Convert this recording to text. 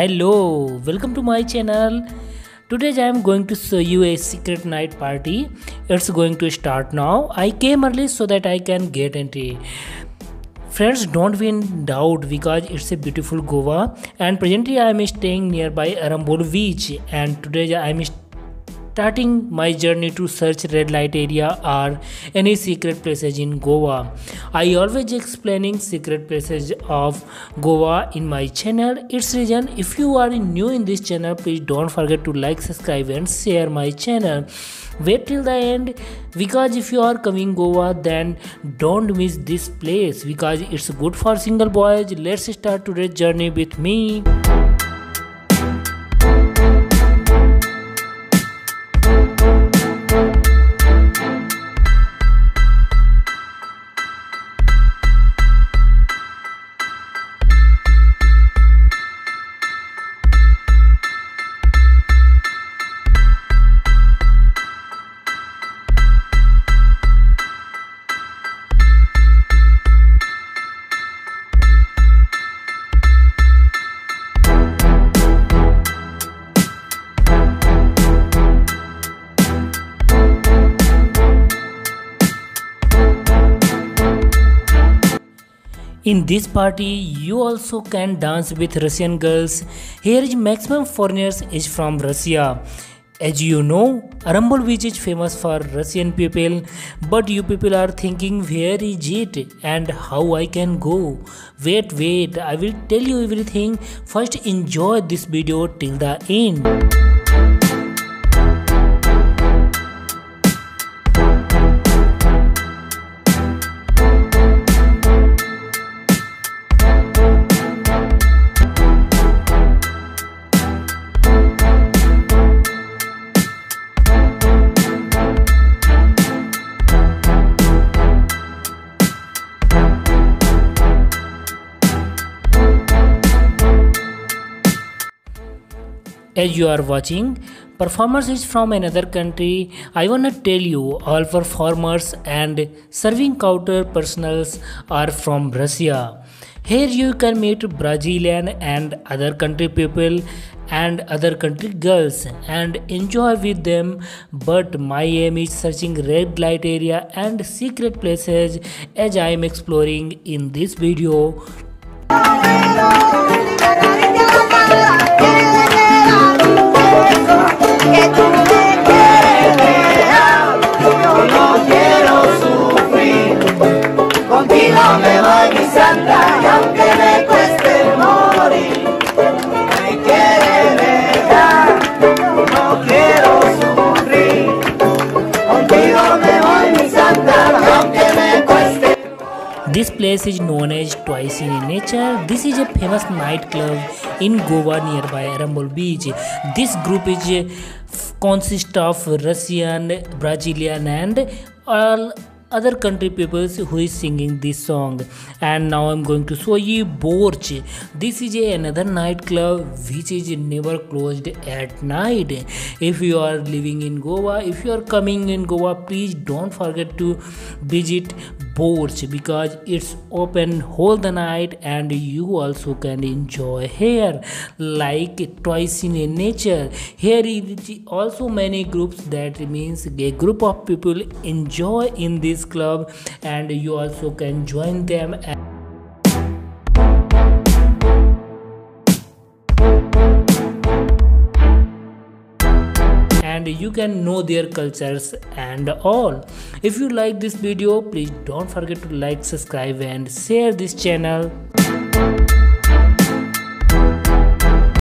Hello, welcome to my channel. Today I am going to show you a secret night party. It's going to start now. I came early so that I can get entry. Friends, don't be in doubt because it's a beautiful Goa and presently I am staying nearby Arambol beach and today I am starting my journey to search red light area or any secret places in Goa. I always explaining secret places of Goa in my channel. Its reason if you are new in this channel please don't forget to like subscribe and share my channel. Wait till the end because if you are coming Goa then don't miss this place because it's good for single boys. Let's start today's journey with me. In this party, you also can dance with Russian girls. Here is maximum foreigners is from Russia. As you know, Arambol is famous for Russian people, but you people are thinking where is it and how I can go. Wait, wait, I will tell you everything. First enjoy this video till the end. As you are watching performers is from another country. I wanna tell you all performers and serving counter personals are from russia. Here you can meet brazilian and other country people and other country girls and enjoy with them. But my aim is searching red light area and secret places as i am exploring in this video This place is known as Twice in Nature. This is a famous nightclub in Goa nearby Arambol Beach. This group is uh, consists of Russian, Brazilian and all other country peoples who is singing this song and now i'm going to show you borch this is another nightclub which is never closed at night if you are living in goa if you are coming in goa please don't forget to visit borch because it's open whole the night and you also can enjoy here like twice in nature. Here is also many groups that means a group of people enjoy in this club and you also can join them you can know their cultures and all. If you like this video please don't forget to like subscribe and share this channel